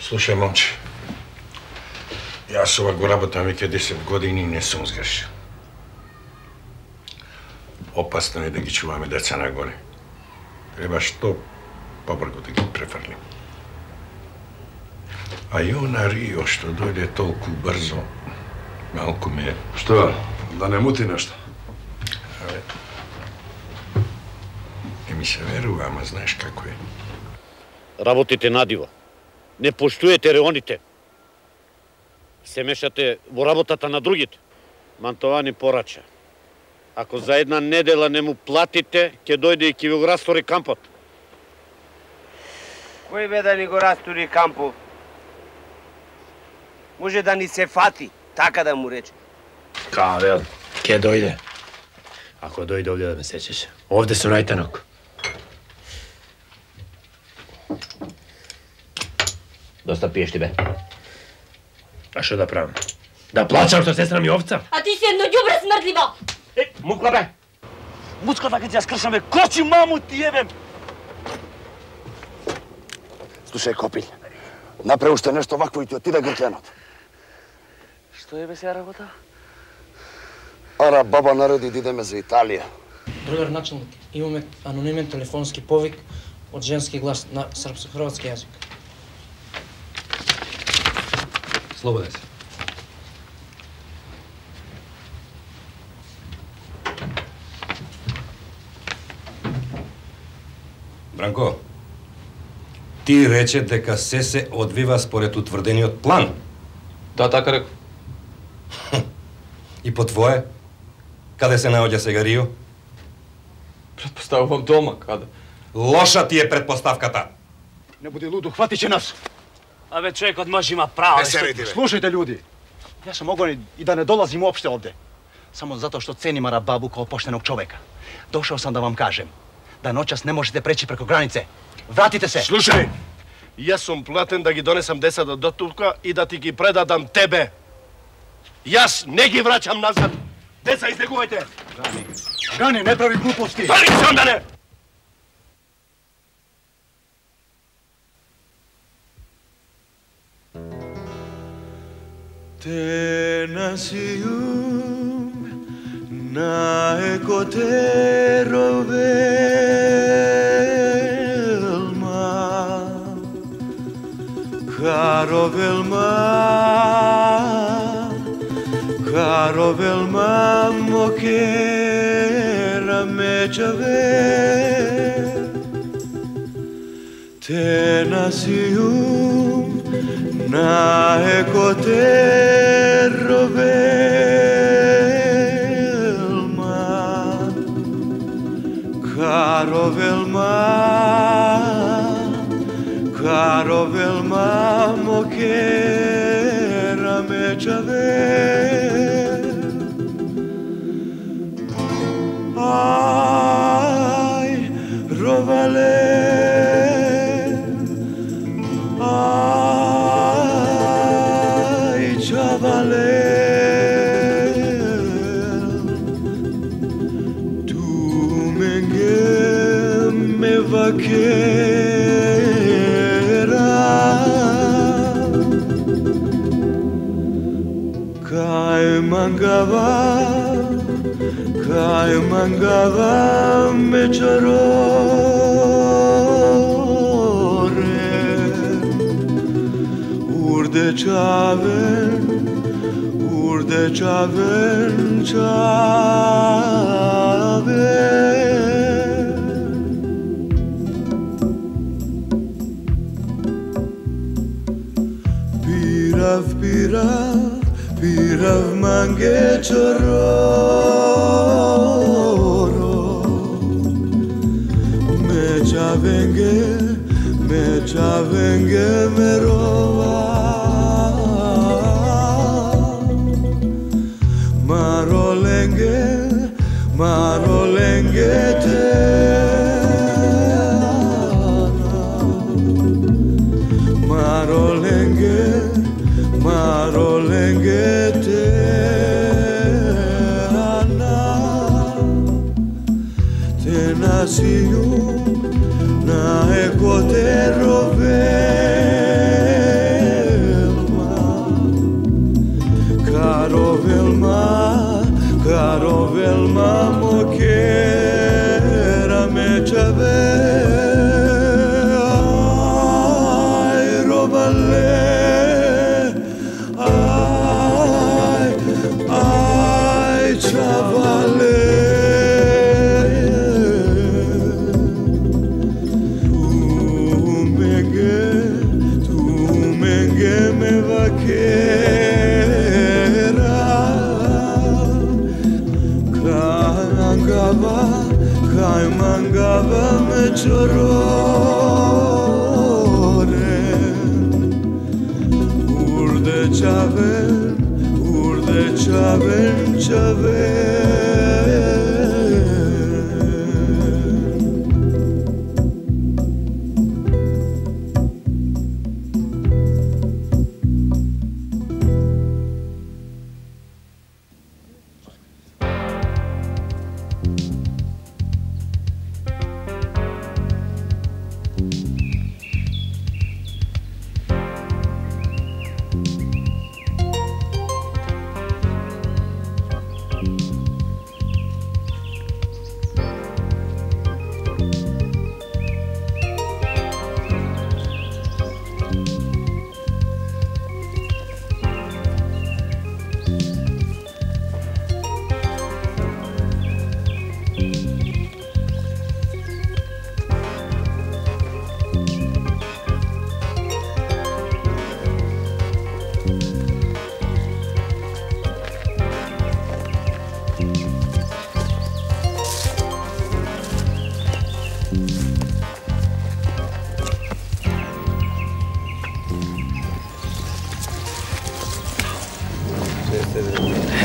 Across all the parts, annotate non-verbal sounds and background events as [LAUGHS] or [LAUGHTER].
Слушај, момче. Јас ова го работам веќе 10 години и не сум сгрешил. Опасно е да ги чуваме деца нагоре. Треба што побрго да ги префрлим. А и она Рио што дојде толку брзо, малку ме... Што? Да не мути нешто? Абе, не ми се верува, ама знаеш како е. Работите надиво. Не поштуете реоните. Се мешате во работата на другите. Мантовани порача. Ако за една недела не му платите, ќе дојде и ќе ви го растори кампот. Кој бе да ни го растури кампо? Може да ни се фати, така да му рече. Кавел, ке дојде. Ако дојде овде да ме сечеш. Овде сум најтанок. Доста пиеш ти бе. А што да правам? Да плачам што сестра ми овца? А ти си едно ѓубре смрдливо! Е, мукла бе! Муцката ќе ти ја скршаме, кочи маму ти ебем! Слушај, Копил, направи уште нешто вакво и ти отида гркленот. Што е бе сега работа? Ара, баба нареди да идеме за Италија. Другар началник, имаме анонимен телефонски повик од женски глас на српско-хрватски јазик. Слободен си. Бранко, ти рече дека се се одвива според утврдениот план. Да, така реков. [LAUGHS] И по твое? Каде се наоѓа сега Рио? Предпоставувам дома, каде? Лоша ти е предпоставката. Не буди лудо, хвати ќе нас. Абе, човекот може има право. Не се бе. Слушајте, луѓе. Јас сум могол и да не долазим уопште овде. Само затоа што ценим Арабабу како поштеног човека. Дошол сам да вам кажем да ноќас не можете пречи преку границе. Вратите се. Слушај, јас сум платен да ги донесам децата до тука и да ти ги предадам тебе. Јас не ги враќам назад. Деца, излегувајте. Гани, не прави глупости. Дали сам да не? Τενασιούμ να εκοτέρωβε Χαροβελμά, χαροβελμά μοκέρα με Θενασίου να εκοτέρω βέλμα Καροβέλμα, καροβέλμα μου κέρα με τσαβέλ Άι, ροβαλέλ vale.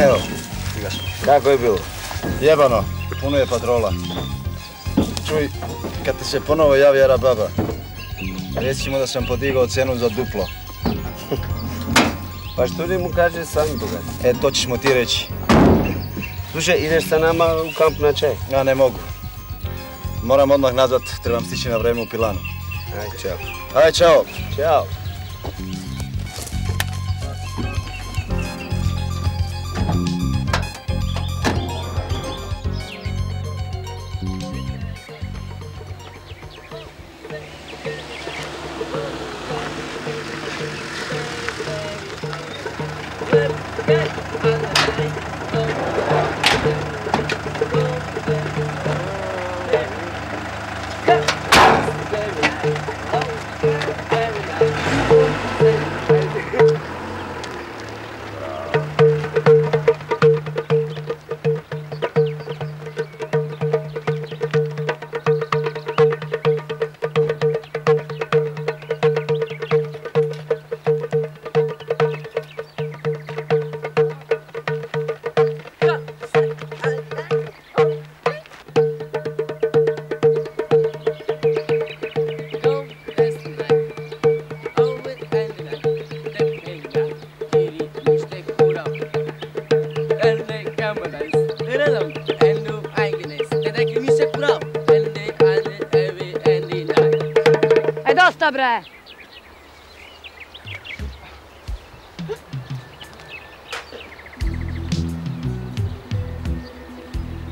Evo, kako je bilo? Jebano, puno je patrola. Čuj, kad ti se ponovo javi Ara Baba, recimo da sam podigao cenu za duplo. [LAUGHS] Pa što li mu kaže sami Boga? E, to ćeš mu ti reći. Duže, ideš sa nama u kamp na čaj? Ja ne mogu. Moram odmah nazvat, trebam stići na vreme u Pilanu. Aj, čao. Aj, čao. Ćao.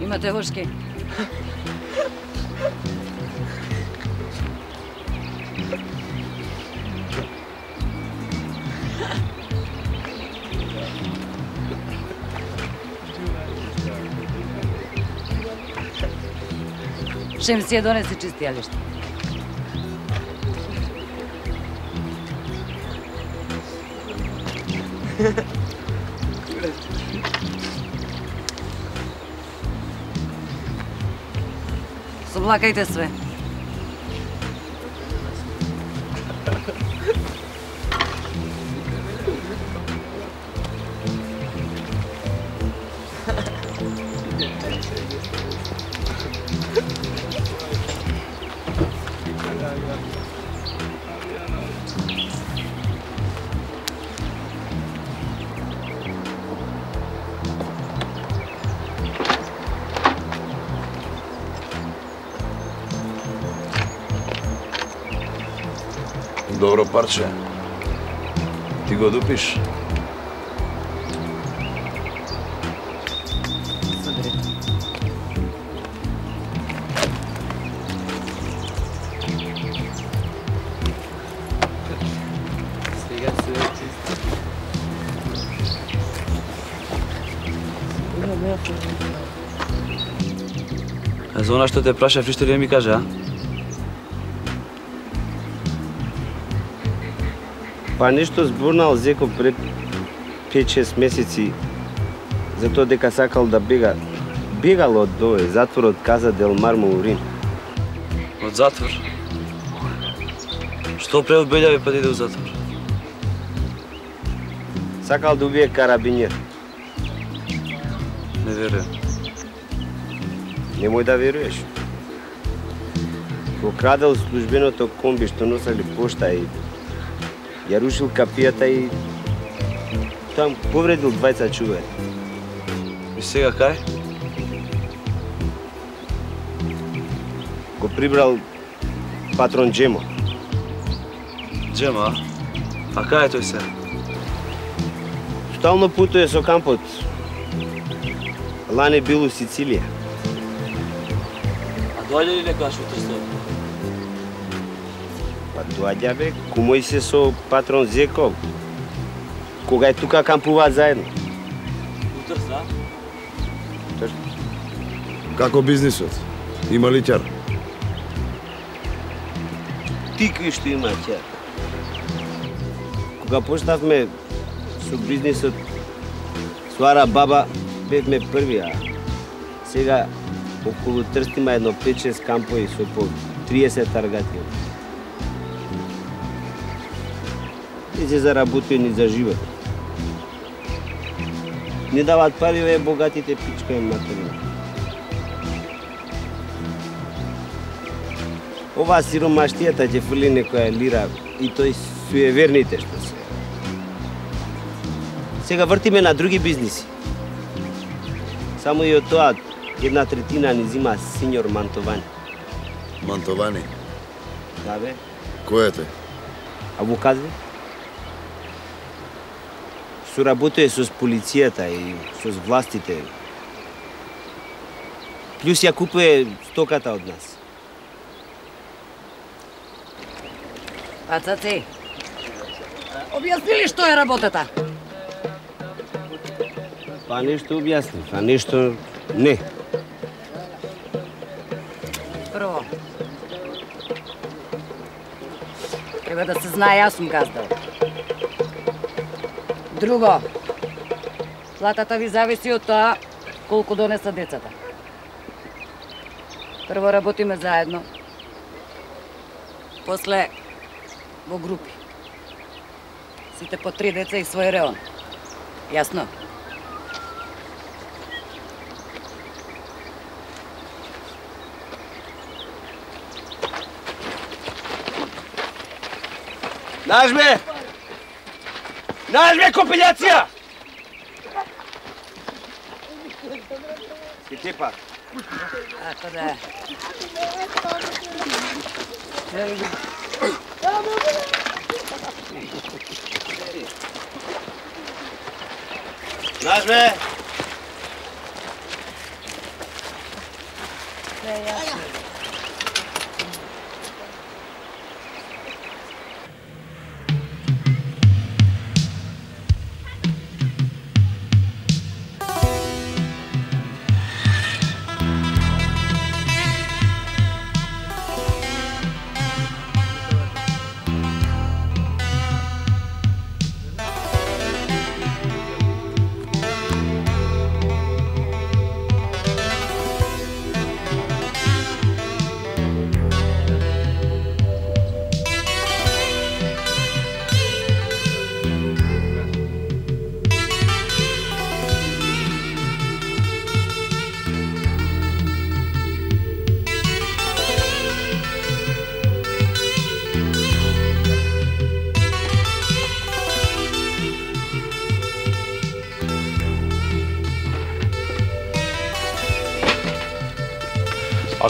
Imate voške? je donesi čistijalište. Ha, [LAUGHS] ha, Vlak, ejte. Парче. Ти го дупиш? А за она што те прашав, ништо не ми кажа, а? Па нешто зборнал Зеко пред 5-6 месеци за тоа дека сакал да бега. Бегал од дој затворот каза Делмар Маурин. Од затвор? Што пре од па иде затвор? Сакал да убие карабинер. Не верувам. Немој да веруеш. Го крадел службеното комби што носели пошта и ја рушил капијата и там повредил двајца човек. И сега кај? Го прибрал патрон Джемо. Джема, а кај е тој се? Стално путuje со кампот. Лане бил у Сицилија. А доаѓа ли некојаш во Трстово? Па доаѓа бе, кумој се со патрон Зеков. Кога е тука кампуваат заедно. У Трст, а? Како бизнисот? Има ли ќар? Тикви што има ќе. Кога почнавме со бизнисот Свара баба бевме први, а сега околу Трст има едно 5-6 кампови со по 30 таргати. Не се заработува ни за живот. Не дават пари, ве богатите пичка им материна. Ова сиромаштијата ќе фрли некоја лира и тој суеверните што се. Сега вртиме на други бизниси. Само и од тоа една третина ни зима синьор Мантовани. Мантовани. Да бе, Кој е тој? а му казве? Соработува со полицијата и со властите. Плюс ја купува стоката од нас. Па цаци, објасни ли што е работата? Па нешто објасни, па нешто не. Прво, треба да се знае, јас сум газдал. Друго, платата ви зависи од тоа колку донеса децата. Прво работиме заедно, после во групи. Сите по три деца и свој реон. Јасно? Нажме! Нажме, компилјација! Си тепа. Така да е. Нажме! А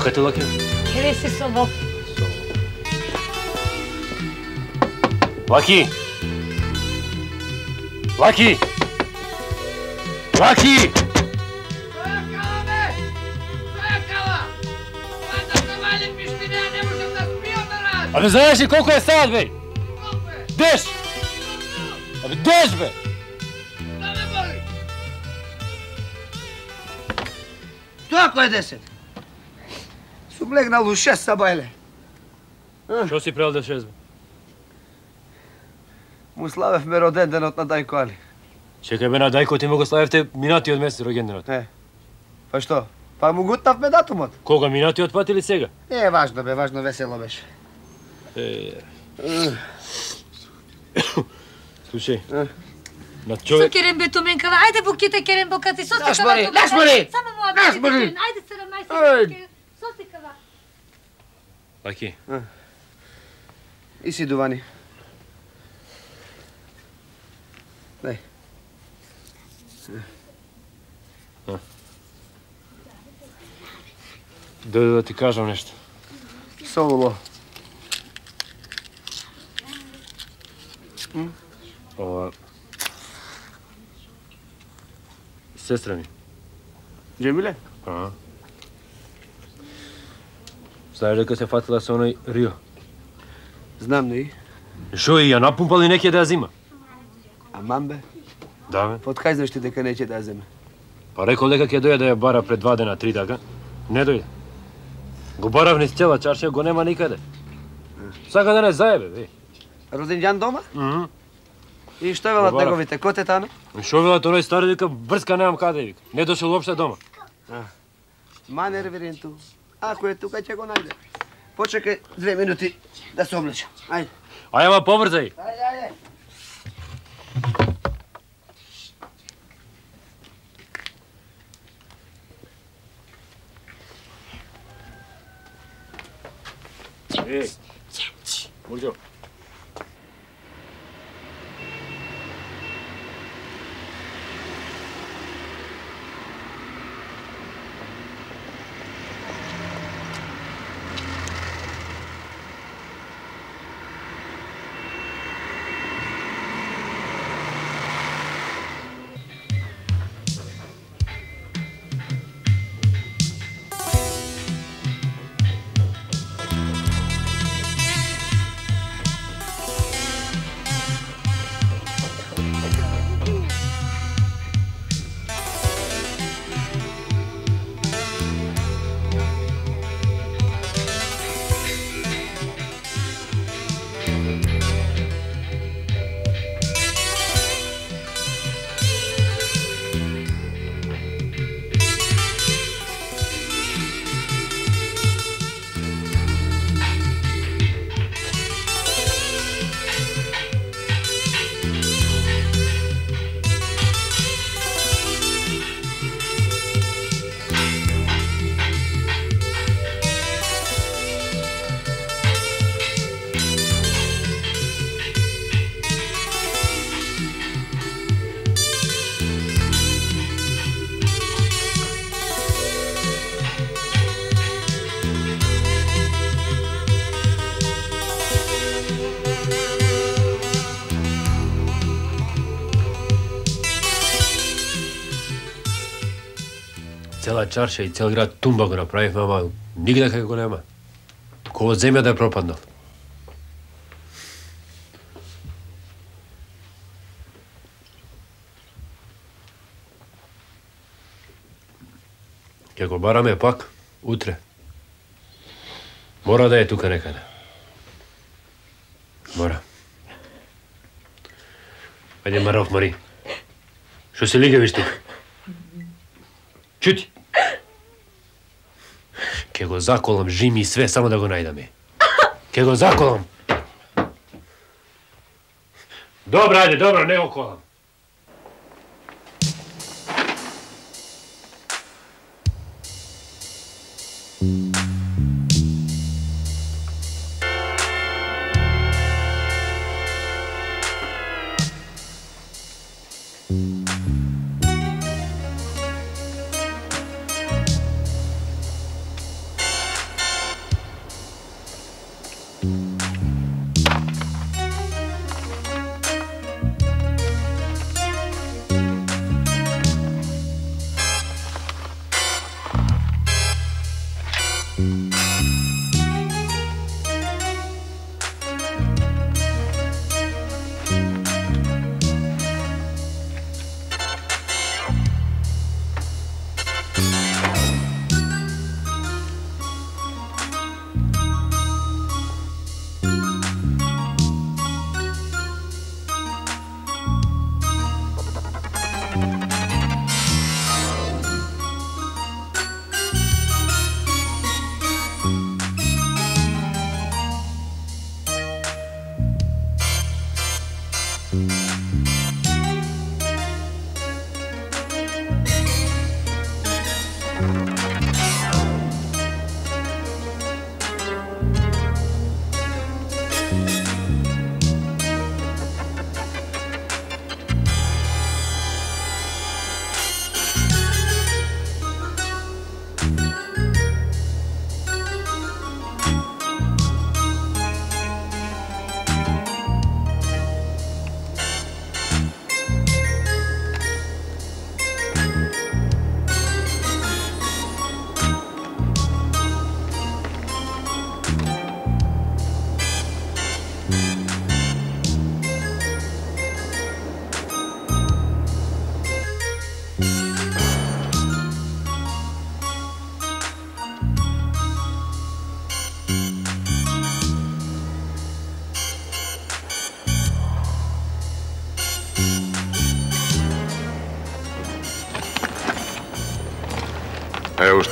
кај те лаке? Кири си собо. Лаки! Лаки! Лаки! Абе, знаеш ли колко е сад, бе? Деш! Абе, деш, бе! Тоа кој е десет? Сум легнал у шест сабајле. Што си правил да шест, бе? Му славевме роден денот на Дајко Али. Чекај бе на Дајко, ти му го славевте минатиот месец роѓен денот. Е. Па што? Па му гутнавме датумот. Кога минатиот пат или сега? Не е важно бе, важно весело беше. Е. Слушај, на Со човек... керем бе туменкава, ајде буките керем бокати, со Даш, Мари, даш, Мари! Само моја Даш, буките Мари! керем, ајде 17 Со се кава? Лаки. И си дувани. Дај. Дојде да ти кажам нешто. Соло. Ова... Сестра ми. Джемиле? Ага. Знаеш дека се фатила со оној Рио? Знам, не? Шо и ја напумпал и неќе да ја зима? Аман бе, Да, бе. под кај знаеш ти дека неќе да ја земе? Па рекол дека ќе дојде да ја бара пред два дена, три така. Не дојде. Го барав низ цела чаршија, го нема никаде. Сака да не заебе, бе. Роден ѓан дома? Мгм. И што велат неговите котетано? Шо велат оној стари вика, врска немам каде вика. Не дошол уопште дома. Ма нервиренту. Ако Ako je tu kaj će go najde. Počekaj dve minuti da se oblačam. Ajde. Ajmo, pobrzaj. Ajde, ajde. Ej, Murđo, чарша и цел град тумба го направивме, ама нигде кај го нема. Кога земја да е пропаднал. Ќе го бараме пак, утре. Мора да е тука некаде. Мора. Ајде, Маров, Мари. Што се лигавиш тука? Чути. Ke go zakolom žimi sve, samo da go najdame. Ke go zakolom! Dobro, ajde, dobro, ne okolam.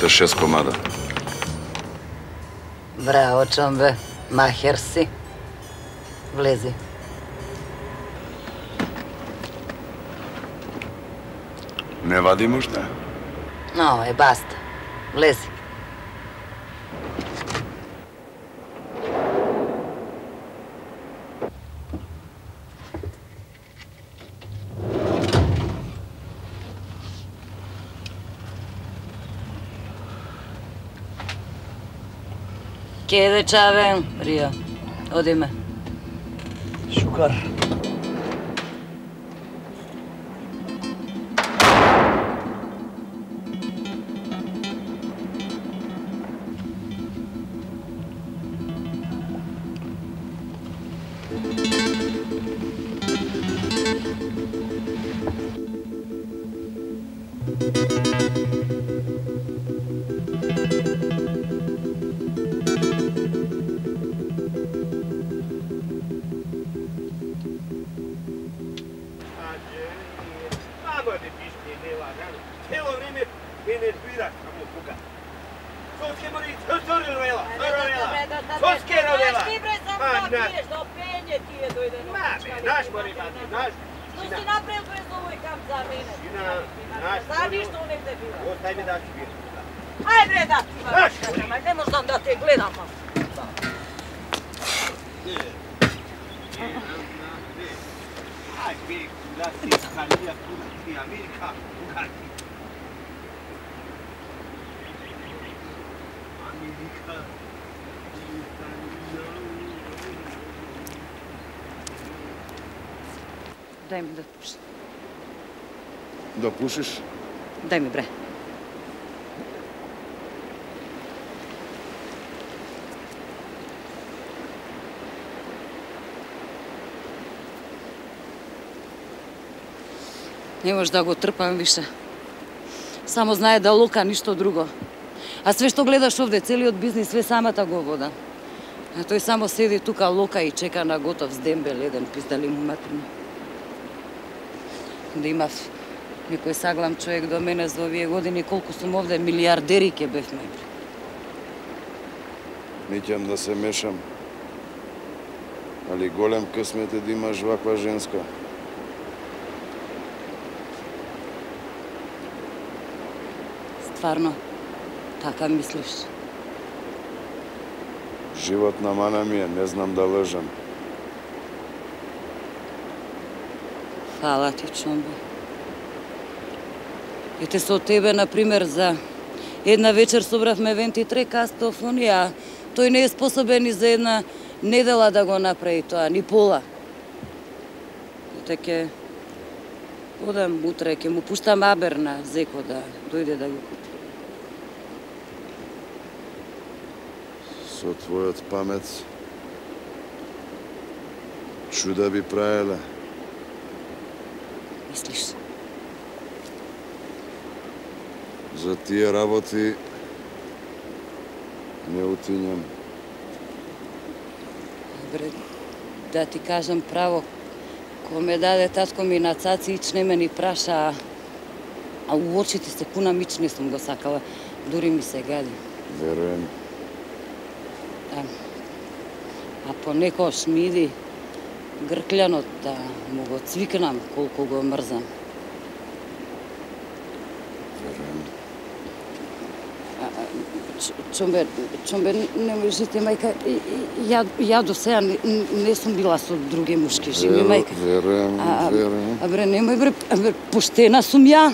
te šest komada. Bravo, Čombe. Maher si. Vlezi. Ne vadi možda? No, je basta. Vlezi. και δεν τσαβέν, ρίο. Ότι είμαι. Σουκάρ. Samo zabavi piške nema rano. Cijelo vrijeme me ne zvira samo kuga. Soske mori, to je zori sori to je rovela, soske rovela. Ma, naš. Da penje ti je dojde. Ma, znaš mori, mati, naš. Tu si napravio bez ovoj kam za mene. Sina, znaš. naš. Zadiš to negde bila. Ostaj mi daš ti bilo. Aj bre da ti imaš, ne možda da te gledam. Big. Да Америка. Дај ми да пуши. Да пушиш? Дај ми, бре. Не може да го трпам више. Само знае да лука, ништо друго. А све што гледаш овде, целиот бизнис, све самата го вода. А тој само седи тука лока и чека на готов здембел еден пиздали му матрина. Да имав некој саглам човек до мене за овие години, колку сум овде, милиардери ке бевме. Не да се мешам. Али голем късмет е да имаш ваква женска. Стварно, така мислиш. Живот на мана ми е, не знам да лъжам. Фала ти, Чомбо. Ете со тебе, например, за една вечер собравме 23 кастофони, а тој не е способен и за една недела да го направи тоа, ни пола. Ете ке одам утре, ке му пуштам абер на Зеко да дојде да го купи. Со твојот памет чуда би правела. Мислиш? За тие работи не утињам. Бре, да ти кажам право, кога ме даде татко ми на цаци, ич не ме ни праша, а, у очите се куна мич не сум го сакала, дури ми се гади. Веруем. А, а понекош ми иди грклянот да му го цвикнам колку го мрзам. Веруем. А, а, Ч- Чомбе, чомбе, не можете, мајка, ја, ја до сега не, не сум била со други мушки живи, мајка. Веруем, А, а, бре, немој бре, бре, поштена сум ја.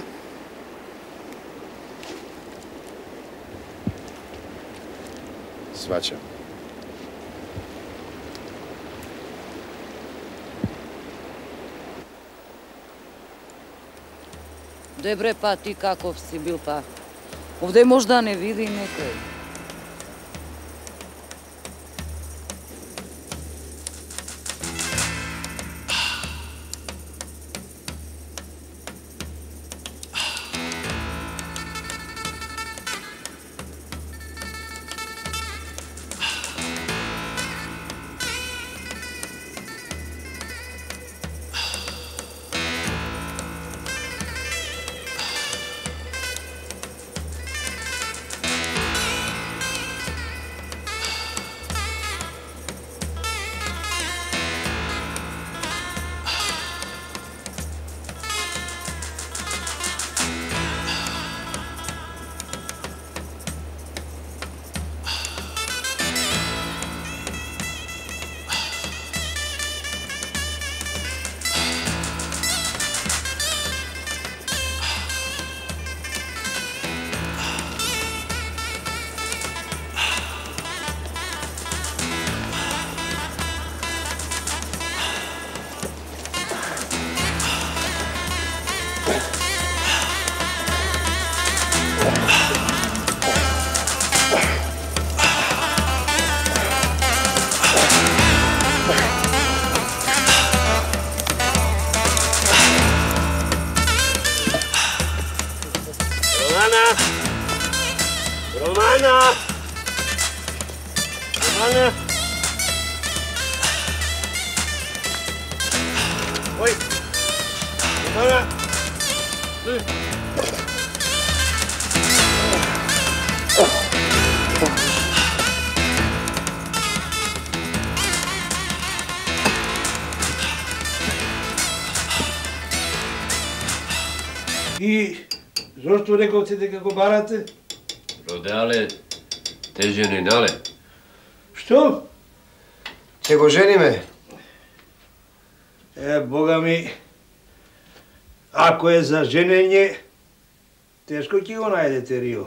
Сваќам. Добре, па ти каков си бил, па? Овде можда не види некој. Зошто рековте дека го барате? Роделе, те жени, нале? Што? Ќе го жениме. Е, бога ми, ако е за женење, тешко ќе го најдете Рио.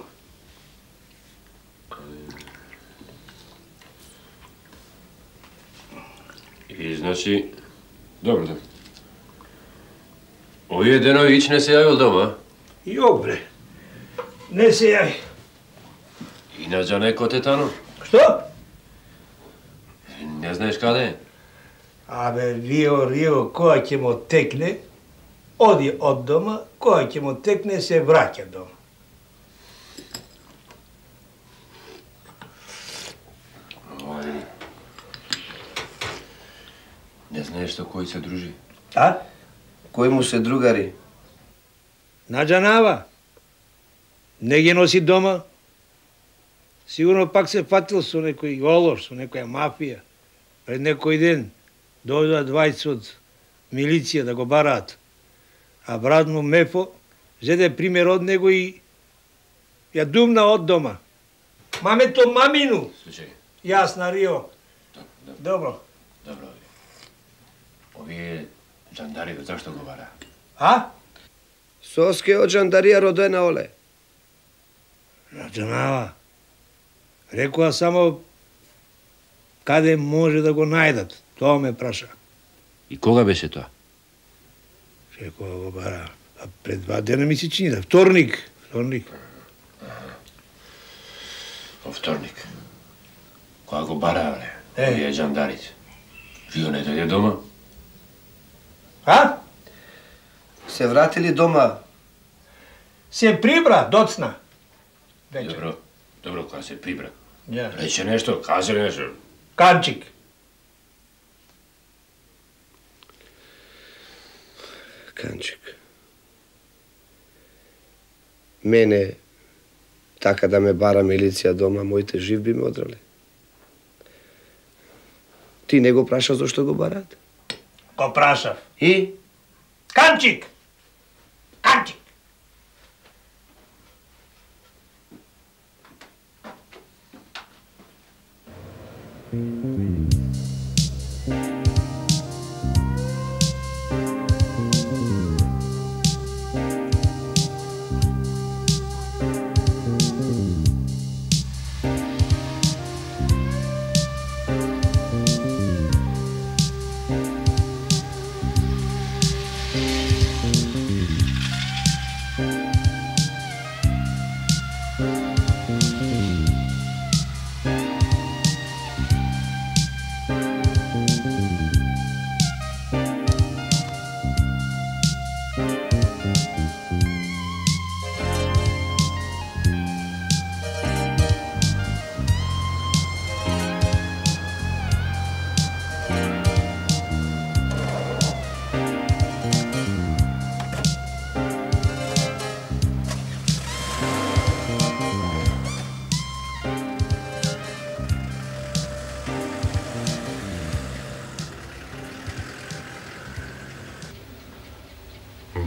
И значи, добро да. Овие денови Ич не се јавил дома, Јок бре, не се јави. и на Джанеко тетано. Што? Не знаеш каде е? Абе, Рио, Рио, која ќе му текне, оди од дома, која ќе му текне, се враќа дома. Не знаеш со кој се дружи. А? Кој му се другари? Наджанава. Не ги носи дома. Сигурно пак се фатил со некој олош, со некоја мафија. Пред некој ден дојдоа двајца од милиција да го бараат. А брат му Мефо зеде пример од него и ја думна од дома. Мамето мамину. Слушај, Јас на Рио. Добро. добро. Овие жандари зашто го бара? А? Соске од жандарија родена оле. Раджанава. Рекоа само каде може да го најдат. Тоа ме праша. И кога беше тоа? Рекоа го бара. А пред два дена ми се чини да. Вторник. Вторник. Во вторник. Кога го бара, бре? Е. Овие жандарите. Рио не дојде дома? А? Се вратили дома. Се прибра, доцна. Вечер. Добро, добро, кога се прибра. Ја. Рече нешто, каже нешто. Канчик. Канчик. Мене, така да ме бара милиција дома, моите жив би ме одрале. Ти не го праша зошто го барат? Го прашав. И? Канчик! Канчик!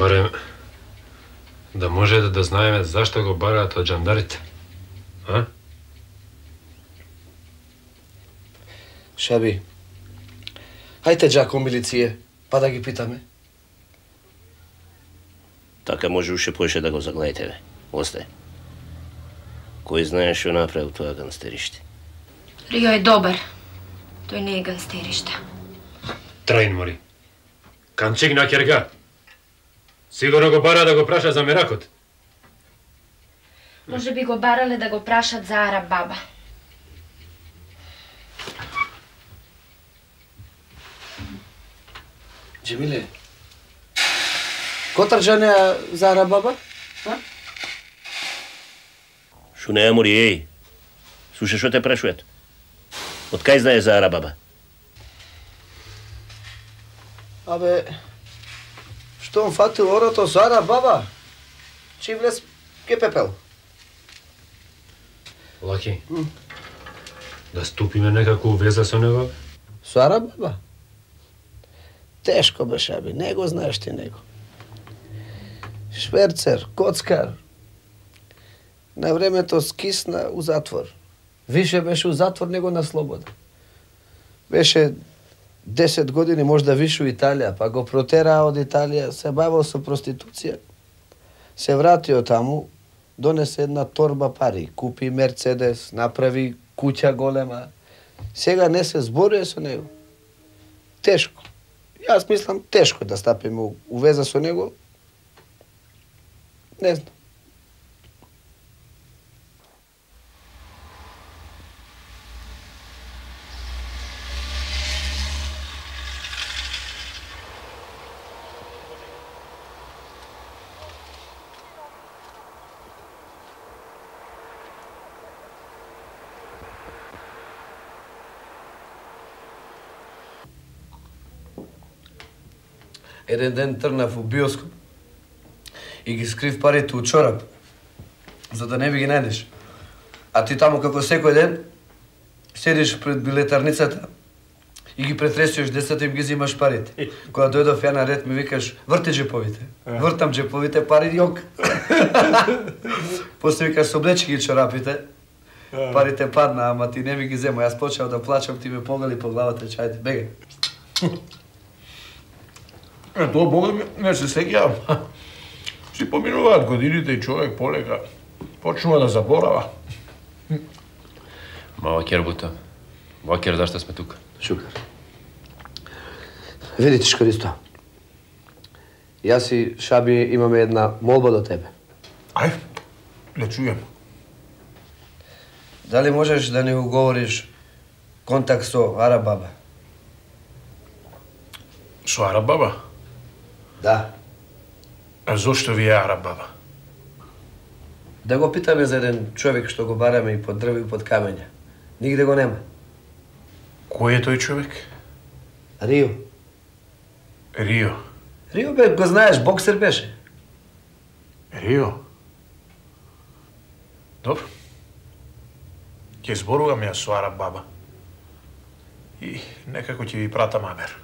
Барем да може да знаеме зашто го бараат од жандарите. А? Шаби, хајте джако милиције, па да ги питаме. Така може уште поише да го загледате, бе. Осте. Кој знае што направил тоа ганстериште? Рио е добар. Тој не е ганстеришта. Трајн мори. Канчик на керга. Сигурно го бара да го праша за меракот. Може би го барале да го прашат за Араб баба. Джемиле, Кој трчане за Арабаба? Шо не мори, еј? Слушаш што те прашуват? Од кај знаеш за Арабаба? Абе, што он фатил орото со Ара баба? Чи влез ке пепел? Лаки, да ступиме некако веза со него? Со Ара баба? Тешко беше, аби, не го знаеш ти него. Шверцер, коцкар. На времето скисна у затвор. Више беше у затвор него на слобода. Беше 10 години можда више у Италија, па го протераа од Италија, се бавил со проституција. Се вратио таму, донесе една торба пари, купи Мерцедес, направи куќа голема. Сега не се зборува со него. Тешко. Јас мислам тешко да стапиме у- у веза со него. Не знам. Еден ден трнав у биоскоп и ги скрив парите у чорап, за да не би ги најдеш. А ти таму како секој ден седиш пред билетарницата и ги претресуваш децата и ги взимаш парите. Кога дојдов ја на ред ми викаш, врти джеповите. Вртам джеповите, пари јок. [LAUGHS] После викаш, соблечи ги чорапите. Парите падна, ама ти не ми ги зема. Јас почнав да плачам, ти ме погали по главата, чајде, бегај. [LAUGHS] Е, тоа Бога ми не се сеќавам. Си поминуваат годините и човек полека почнува да заборава. Ма ваќе работа. Ваќе зашто сме тука? Шукар. Видите, Користо. Јас и Шаби имаме една молба до тебе. Ај, да чуjem. Дали можеш да ни уговориш контакт со Ара баба? Со Араб баба? Да. А зошто ви е Араб баба? Да го питаме за еден човек што го бараме и под дрви и под камења. Нигде го нема. Кој е тој човек? Рио. Рио. Рио бе, го знаеш, боксер беше. Рио? Добро. Ќе зборувам ја со Араб баба. И некако ќе ви пратам Амер.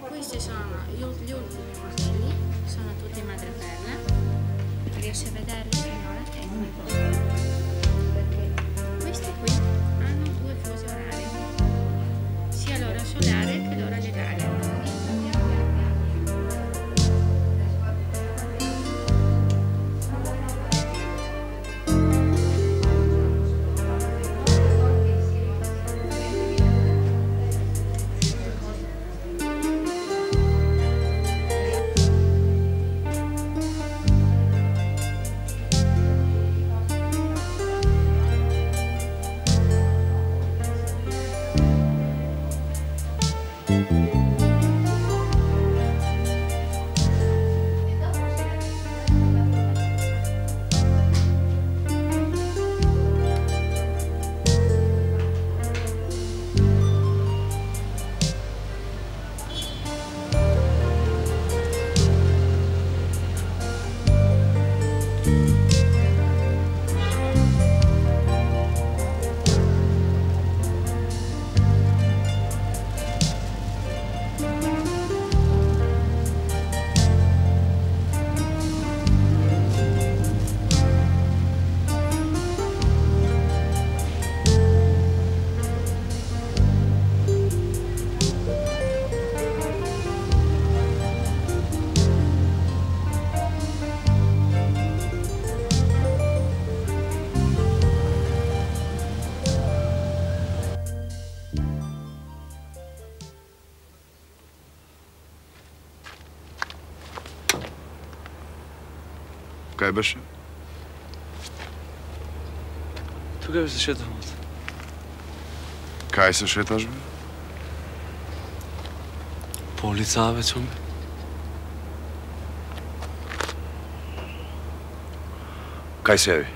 Questi sono gli, ul- gli ultimi modelli, sono tutti madreperla. Riesci a vedere signora? Ecco. Questi qui hanno due fusi orari, sia l'ora solare che l'ora legale. кај беше? Тука се шетам. Кај се шеташ, бе? По улицава, бе, чум. Кај се јави?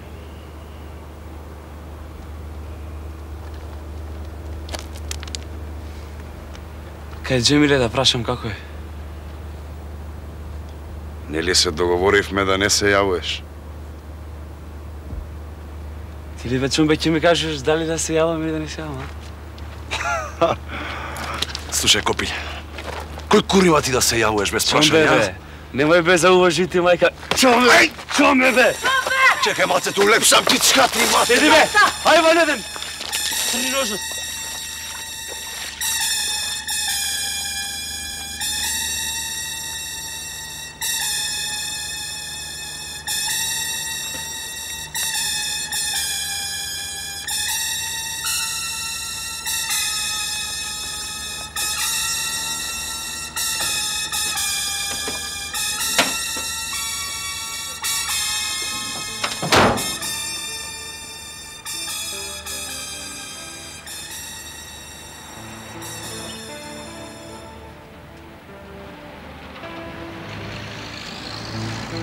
Кај Джемиле да прашам како е. Нели се договоривме да не се јавуваш? Ти ли бе Чумбе ќе ми кажеш дали да се јавам или да не се јавам, а? [LAUGHS] Слушај, Копилј, кој курива ти да се јавуваш без прашање? бе. Немој бе за уважити мајка. Чумбе! Чумбе бе! Чекај малце, ту лепшам ти чкати, мате. Еди бе! Ај валеден! Трни ножот. Еј,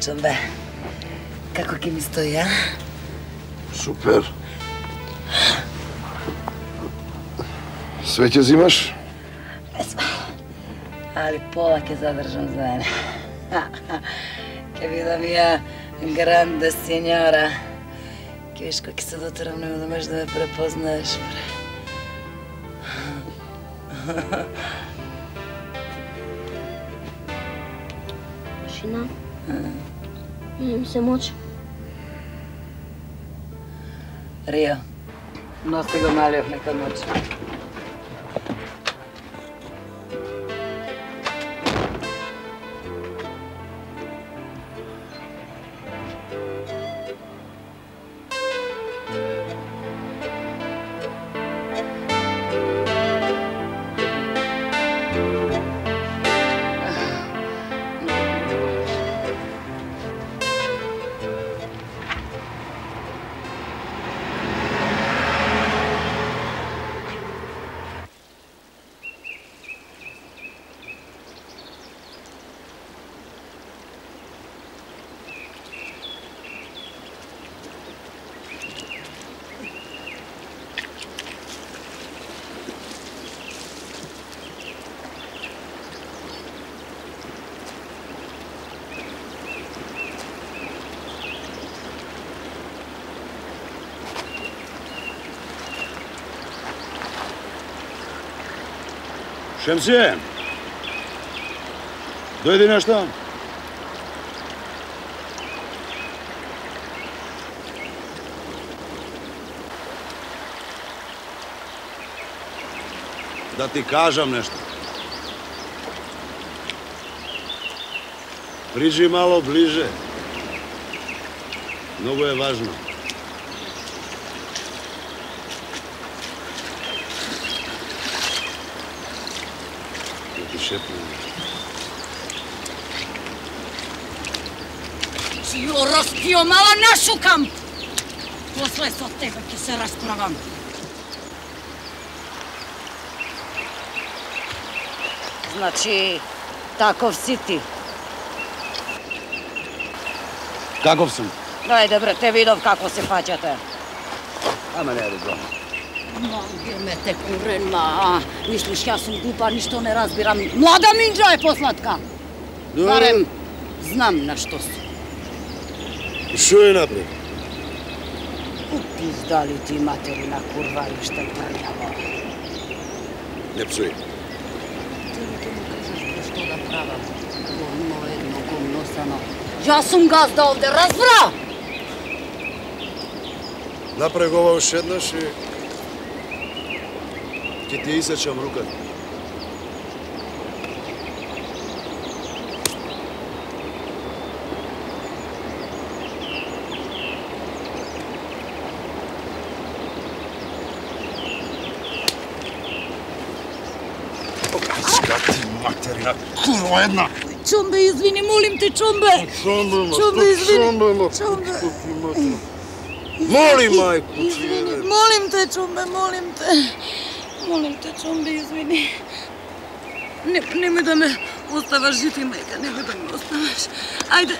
Чомбе, како ќе ми стои, а? Супер. Све ќе зимаш? Али пола ќе задржам за мене. [LAUGHS] Ќе видам ја гранда сеньора. Ќе видиш кој ќе се дотерам, нема да можеш да ме препознаеш. бре. Шина, не ми се мочи. Рио, носи го малиот нека мочи. Şemsiye. Dojdi nešto? Da ti kažem nešto. Priđi malo bliže. Mnogo je važno. Да ти ја распио мала нашукам. После со тебе ќе се расправам. Значи, таков си ти. Каков сум? Дојде бре, те видов како се фаќате. Ама не е добро. Манге ме те курен, ма, мислиш јас сум глупа, ништо не разбирам. Млада минџа е посладка. Барем, знам на што сум. Шо е напред? Пиздали ти материна курва и што прљаво. Не псуј. Ти ќе му кажеш што да правам. Govno едно, govno сано. Јас сум газда овде, разбра? Направи го ова уште еднаш и ќе ти ја исечам руката. Скати материна, курва една! Чумбе, извини, молим те, Чумбе. Чумбе, ма, Чумбе, што извини. чумбе, ма? Чумбе. Моли, мајко ти, Извини, еве. Молим те, Чомби, извини. Не, немој да ме оставаш жив и мајка, немој да ме оставаш. Ајде,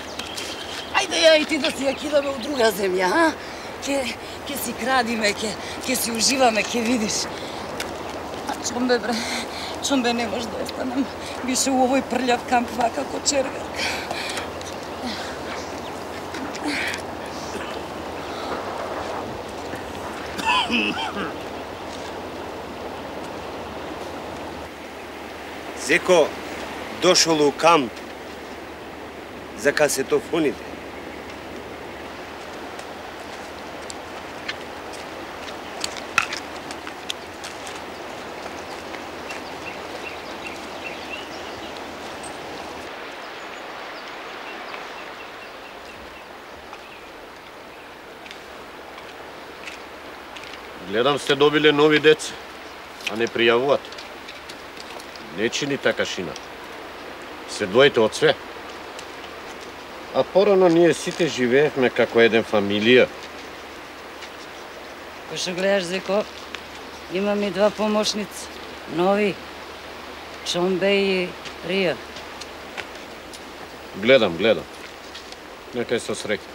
ајде ја и ти да си ја кидаме у друга земја, а? Ке, ке си крадиме, ке, ке си уживаме, ке видиш. А чомбе, бре, чомбе не може да останам више у овој прљав камп вака како червер. Mm-hmm. Зеко дошол у камп за касетофоните. Гледам сте добиле нови деца, а не пријавувате. Не чини така шина. Се двоите од све. А порано ние сите живеевме како еден фамилија. Кој што гледаш, Зеко, имам и два помошници, нови, Чомбе и Рија. Гледам, гледам. Нека се среќа.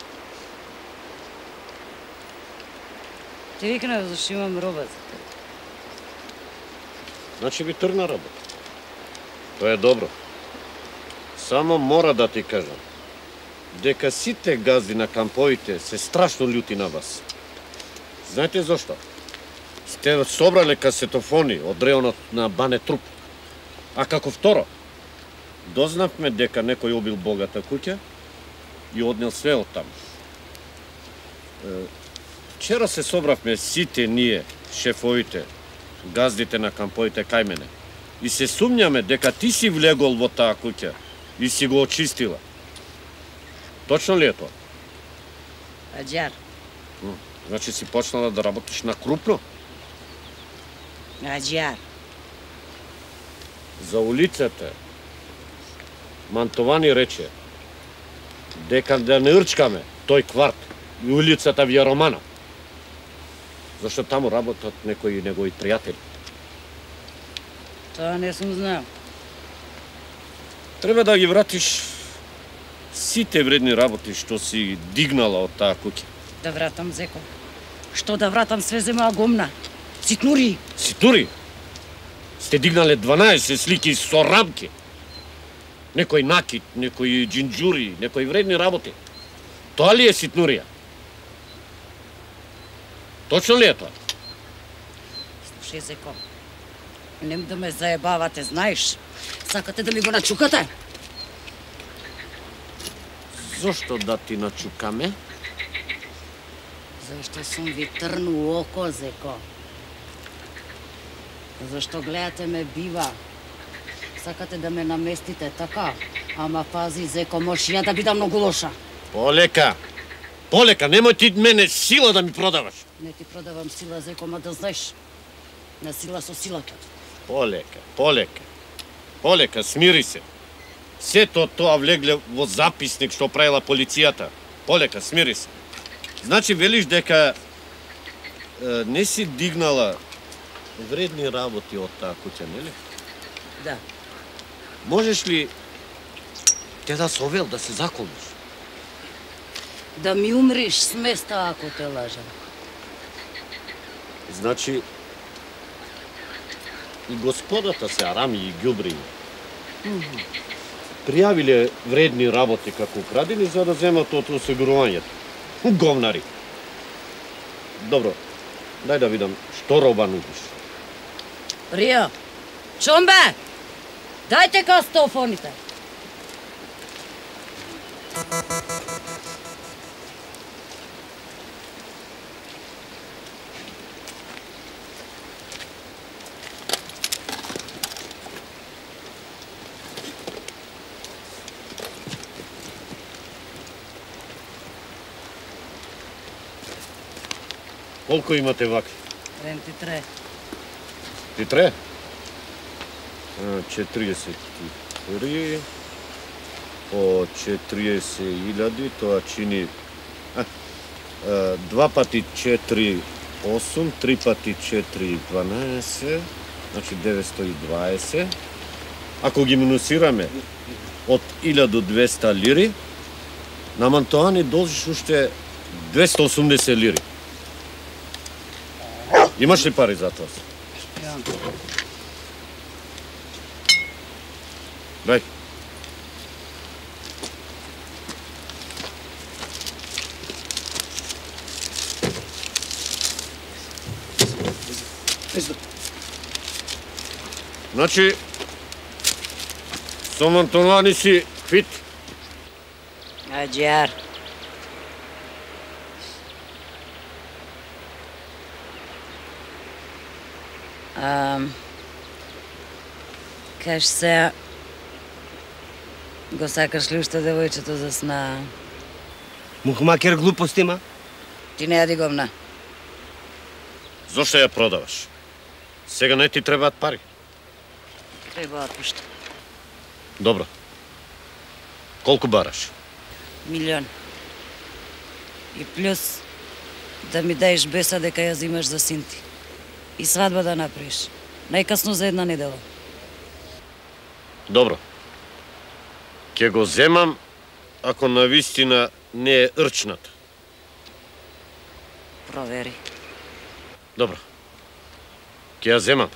Ти викнав зашто имам роба за тебе. Значи ви тргна работа. Тоа е добро. Само мора да ти кажам дека сите газди на камповите се страшно љути на вас. Знаете зошто? Сте собрале касетофони од реонот на Бане Труп. А како второ, дознавме дека некој убил богата куќа и однел све од таму. Вчера се собравме сите ние, шефовите, газдите на камповите кај мене. И се сумњаме дека ти си влегол во таа куќа и си го очистила. Точно ли е тоа? Аджар, Значи си почнала да работиш на крупно? аджар. За улицата Мантовани рече дека да не урчкаме тој кварт и улицата Вјаромана. Зашто таму работат некои негови пријатели. Тоа не сум знал. Треба да ги вратиш сите вредни работи што си дигнала од таа куќа. Да вратам, Зеко. Што да вратам све зема гомна? Ситнури. Ситури, сте дигнале 12 слики со рамки. Некој накит, некои джинджури, некои вредни работи. Тоа ли е ситнурија? Точно ли е тоа? Слушај, Зеко. Нем да ме заебавате, знаеш. Сакате да ми го начукате? Зошто да ти начукаме? Зашто сум ви трн у око, Зеко. Зашто гледате ме бива. Сакате да ме наместите така. Ама пази, Зеко, може ја да бидам многу лоша. Полека. Полека, немој ти мене сила да ми продаваш. Не ти продавам сила, Зеко, ма да знаеш. На сила со силата. Полека, полека. Полека, смири се. Сето тоа влегле во записник што правила полицијата. Полека, смири се. Значи велиш дека е, не си дигнала вредни работи од таа куќа, нели? Да. Можеш ли те да совел да се заколнеш? Да ми умриш с места ако те лажам. Значи и господата се Арами и Ѓубри пријавиле вредни работи како украдени за да земат од осигурувањето. [LAUGHS] Говнари. Добро, дај да видам што роба нудиш. Рија, Чомбе! Дајте кастофоните. Колку имате вакви? Ренти тре. Ти тре? А, 43 по 40.000, тоа чини а, два пати 4 8, три пати 4 12, значи 920 Ако ги минусираме од 1200 лири, на Мантоани должиш уште 280 лири. Имаш ли пари за тоа? Дај. Значи, со Мантоани си фит. Аџар. Каш се, го сакаш ли уште девојчето за сна? Мухмакер глупост има? Ти не јади говна. Зошто ја продаваш? Сега не ти требаат пари. Требаат уште. Добро. Колку бараш? Милион. И плюс да ми даеш беса дека ја зимаш за син ти. И свадба да направиш. Најкасно за една недела. Добро. Ке го земам ако на вистина не е рчната. Провери. Добро. Ке ја земам.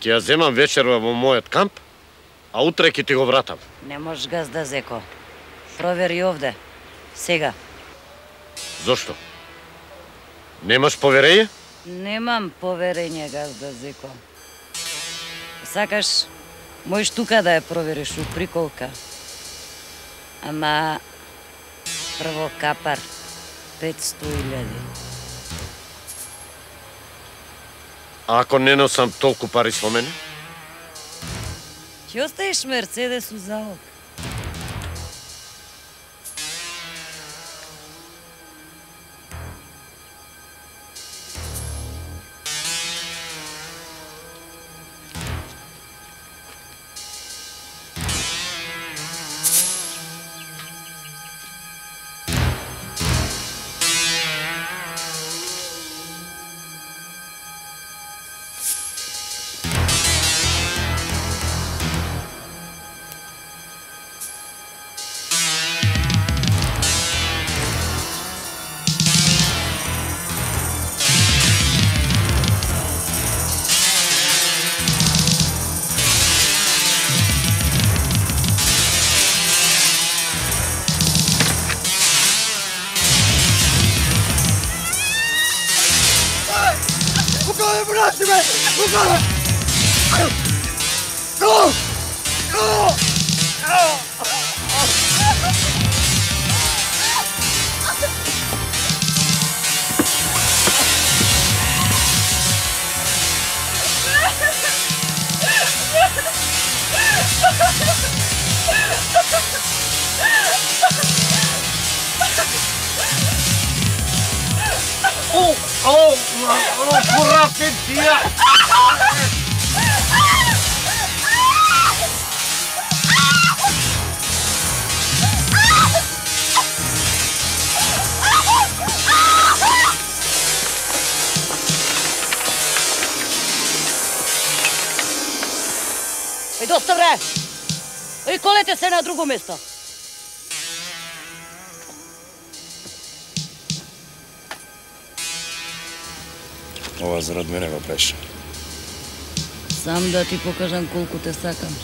Ке ја земам вечерва во мојот камп, а утре ќе ти го вратам. Не можеш газда Зеко. Провери овде. Сега. Зошто? Немаш поверење? Немам поверење, газда Зеко. Сакаш, можеш тука да ја провериш у приколка. Ама, прво капар, 500.000. А ако не носам толку пари со мене? Ќе оставиш Мерцедес у залог. И колете се на друго место. Ова зарад мене го преше. Сам да ти покажам колку те сакам.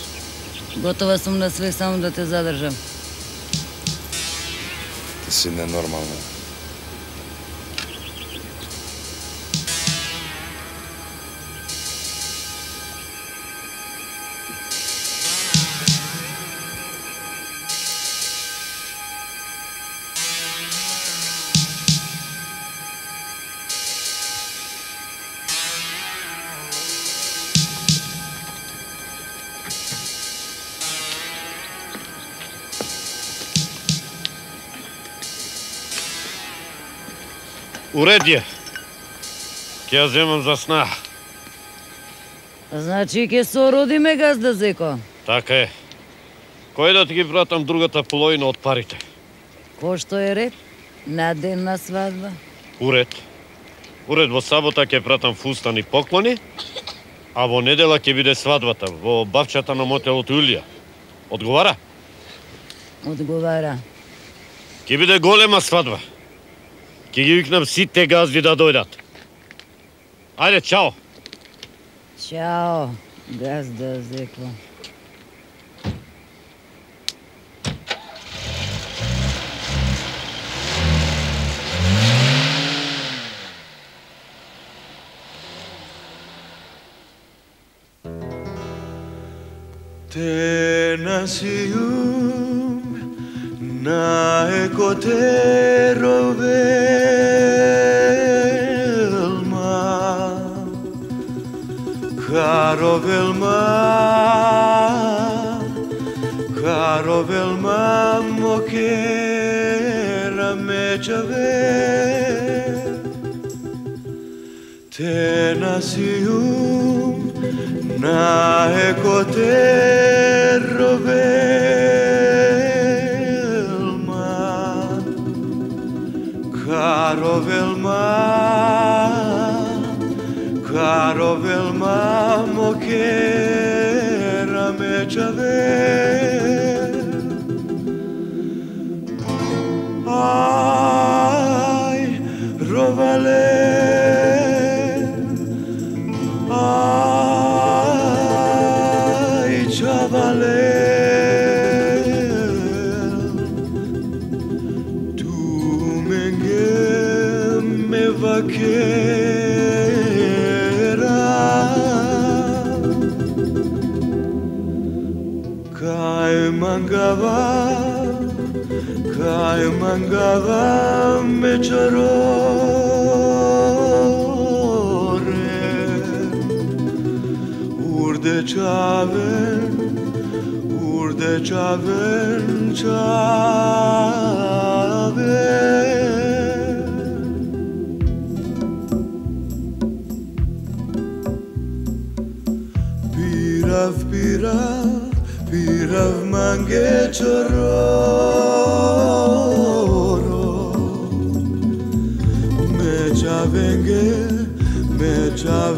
Готова сум на све само да те задржам. Ти си ненормална. Уред е. Ќе ја земам за сна. Значи ќе сородиме газда Зеко. Така е. Кој да ти ги вратам другата половина од парите? Кој што е ред? На ден на свадба. Уред. Уред во сабота ќе пратам фустани поклони, А во недела ќе биде свадбата во бавчата на мотелот Јулија. Одговара? Одговара. Ќе биде голема свадба. Ќе ги викнам сите газди да дојдат. Ајде, чао. Чао, газда Зеко. Te nacium Caro del mar, caro del mammo che la me te nasium na eco rovel mar, caro del mar. Carovel mamo che era me giave Ah. ای من گوام به چراره ورده چاون ورده چاون چاون Pirav, pirav, pirav mange çoror shall